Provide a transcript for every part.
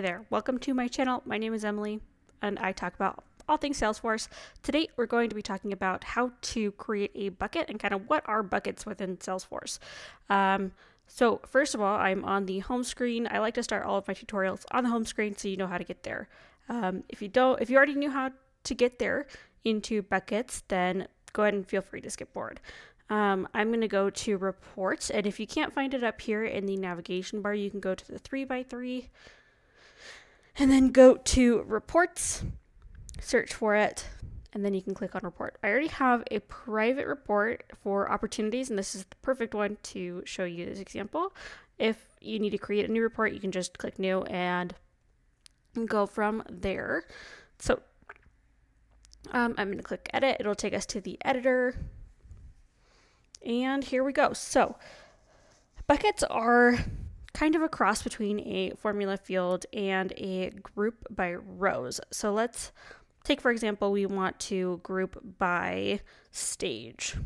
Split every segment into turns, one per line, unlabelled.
Hey there, welcome to my channel. My name is Emily and I talk about all things Salesforce. Today we're going to be talking about how to create a bucket and kind of what are buckets within Salesforce. Um, so first of all, I'm on the home screen. I like to start all of my tutorials on the home screen so you know how to get there. Um, if you don't, if you already knew how to get there into buckets, then go ahead and feel free to skip forward. Um, I'm going to go to reports, and if you can't find it up here in the navigation bar, you can go to the 3x3 and then go to reports, search for it, and then you can click on report. I already have a private report for opportunities, and this is the perfect one to show you this example. If you need to create a new report, you can just click new and go from there. So um, I'm going to click edit. It'll take us to the editor. And here we go. So buckets are kind of a cross between a formula field and a group by rows. So let's take, for example, we want to group by stage.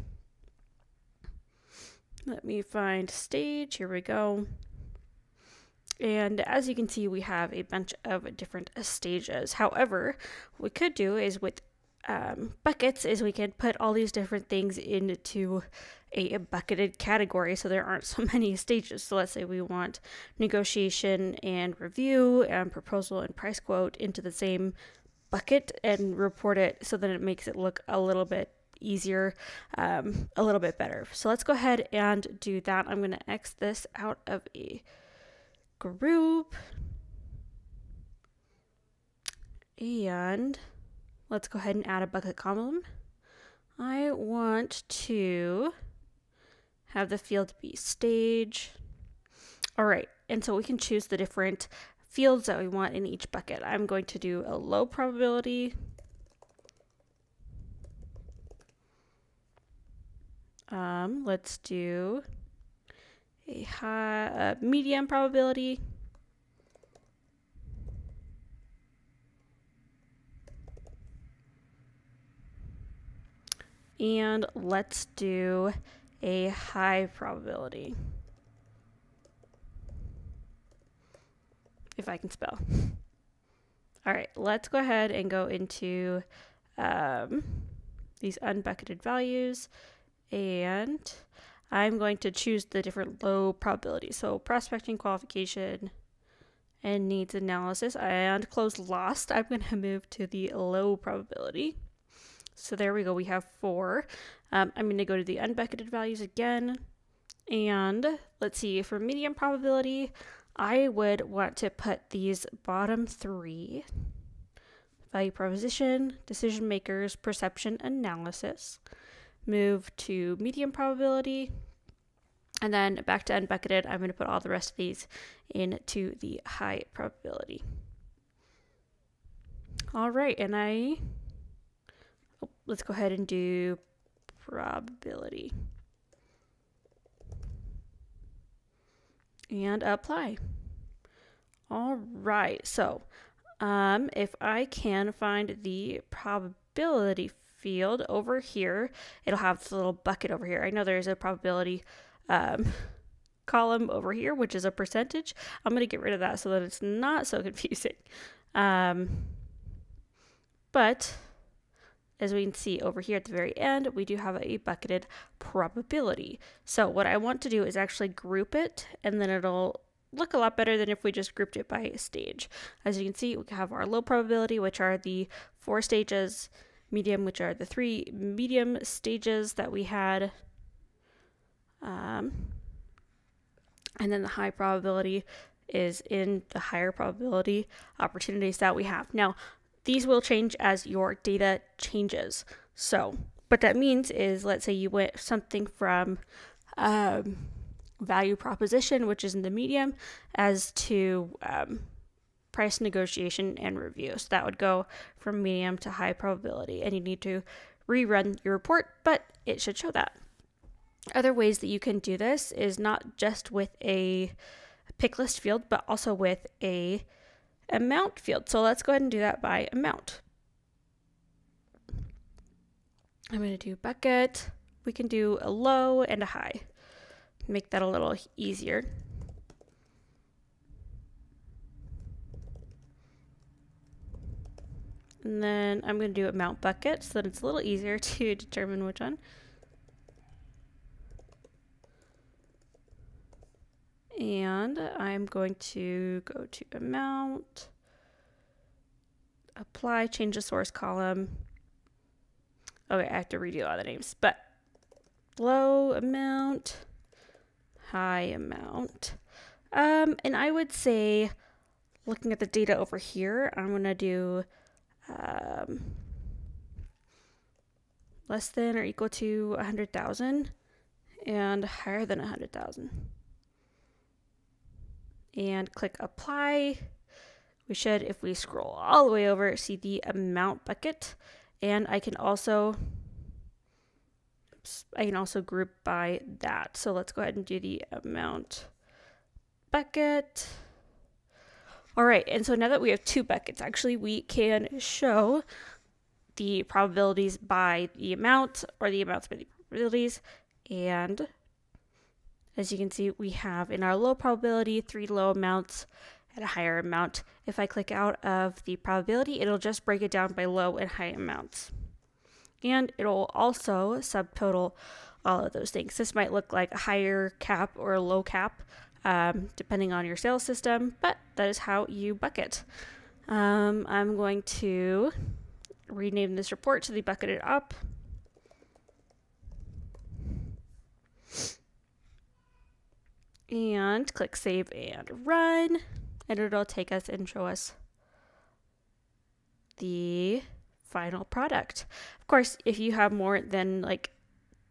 Let me find stage. Here we go. And as you can see, we have a bunch of different stages. However, what we could do is with um, buckets is we can put all these different things into a, bucketed category so there aren't so many stages. So let's say we want negotiation and review and proposal and price quote into the same bucket and report it so that it makes it look a little bit easier, um, a little bit better. So let's go ahead and do that. I'm going to X this out of a group and let's go ahead and add a bucket column. I want to have the field be stage. All right, and so we can choose the different fields that we want in each bucket. I'm going to do a low probability. Um, let's do a high, uh, medium probability. And let's do a high probability. If I can spell. All right, let's go ahead and go into um, these unbucketed values. And I'm going to choose the different low probabilities. So prospecting qualification and needs analysis and close lost. I'm going to move to the low probability. So there we go, we have four. Um, I'm going to go to the unbucketed values again. And let's see, for medium probability, I would want to put these bottom three value proposition, decision makers, perception, analysis. Move to medium probability. And then back to unbucketed, I'm going to put all the rest of these into the high probability. All right, and I let's go ahead and do probability. And apply. All right, so um, if I can find the probability field over here, it'll have this little bucket over here. I know there's a probability um, column over here, which is a percentage. I'm going to get rid of that so that it's not so confusing. Um, but as we can see over here at the very end, we do have a bucketed probability. So what I want to do is actually group it and then it'll look a lot better than if we just grouped it by stage. As you can see, we have our low probability, which are the four stages, medium, which are the three medium stages that we had, um, and then the high probability is in the higher probability opportunities that we have. Now, these will change as your data changes. So, what that means is, let's say you went something from um, value proposition, which is in the medium, as to um, price negotiation and review. So that would go from medium to high probability, and you need to rerun your report, but it should show that. Other ways that you can do this is not just with a pick list field, but also with a amount field. So let's go ahead and do that by amount. I'm going to do bucket. We can do a low and a high. Make that a little easier. And then I'm going to do amount bucket so that it's a little easier to determine which one. And I'm going to go to amount, apply, change the source column. Okay, I have to redo all the names, but low amount, high amount. Um, and I would say, looking at the data over here, I'm going to do um, less than or equal to 100,000 and higher than 100,000. And click apply. We should, if we scroll all the way over, see the amount bucket. And I can also oops, I can also group by that. So let's go ahead and do the amount bucket. All right, and so now that we have two buckets, actually we can show the probabilities by the amount or the amounts by the probabilities. And as you can see, we have in our low probability, three low amounts and a higher amount. If I click out of the probability, it'll just break it down by low and high amounts. And it'll also subtotal all of those things. This might look like a higher cap or a low cap, um, depending on your sales system, but that is how you bucket. Um, I'm going to rename this report to the bucketed up. And click save and run and it'll take us and show us the final product. Of course, if you have more than like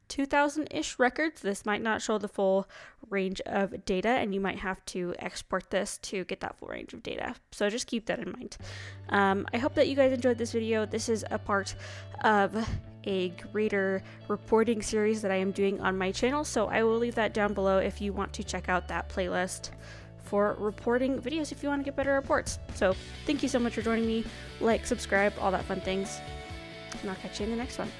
2000 ish records, this might not show the full range of data, and you might have to export this to get that full range of data. So just keep that in mind. Um, I hope that you guys enjoyed this video. This is a part of a greater reporting series that I am doing on my channel, so I will leave that down below if you want to check out that playlist for reporting videos if you want to get better reports. So thank you so much for joining me. Like, subscribe, all that fun things. And I'll catch you in the next one.